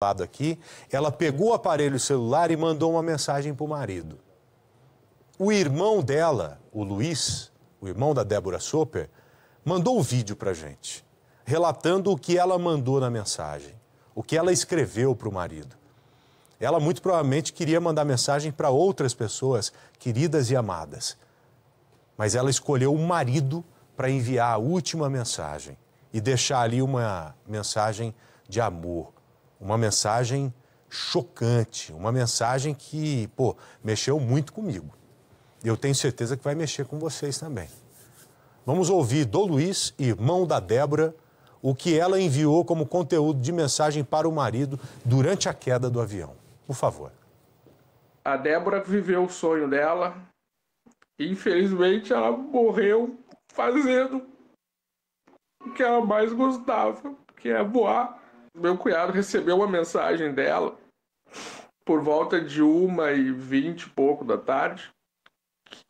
lado aqui, ela pegou o aparelho celular e mandou uma mensagem para o marido. O irmão dela, o Luiz, o irmão da Débora Soper, mandou o um vídeo para gente, relatando o que ela mandou na mensagem, o que ela escreveu para o marido. Ela muito provavelmente queria mandar mensagem para outras pessoas queridas e amadas, mas ela escolheu o marido para enviar a última mensagem e deixar ali uma mensagem de amor, uma mensagem chocante, uma mensagem que, pô, mexeu muito comigo. Eu tenho certeza que vai mexer com vocês também. Vamos ouvir do Luiz, irmão da Débora, o que ela enviou como conteúdo de mensagem para o marido durante a queda do avião. Por favor. A Débora viveu o sonho dela infelizmente, ela morreu fazendo o que ela mais gostava, que é voar. Meu cunhado recebeu uma mensagem dela por volta de uma e vinte e pouco da tarde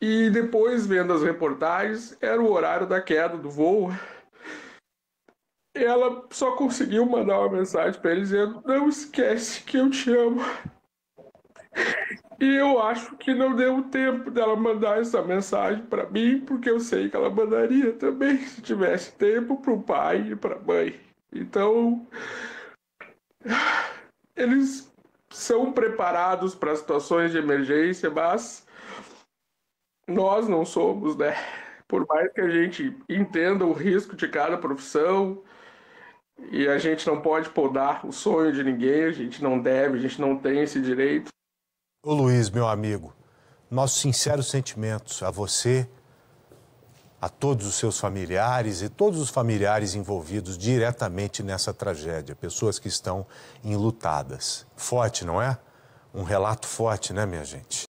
e depois, vendo as reportagens, era o horário da queda do voo. Ela só conseguiu mandar uma mensagem para ele dizendo: Não esquece que eu te amo. E eu acho que não deu tempo dela mandar essa mensagem para mim, porque eu sei que ela mandaria também se tivesse tempo para o pai e para a mãe. Então, eles são preparados para situações de emergência, mas nós não somos, né? Por mais que a gente entenda o risco de cada profissão e a gente não pode podar o sonho de ninguém, a gente não deve, a gente não tem esse direito. Ô Luiz, meu amigo, nossos sinceros sentimentos a você, a todos os seus familiares e todos os familiares envolvidos diretamente nessa tragédia, pessoas que estão enlutadas. Forte, não é? Um relato forte, né, minha gente?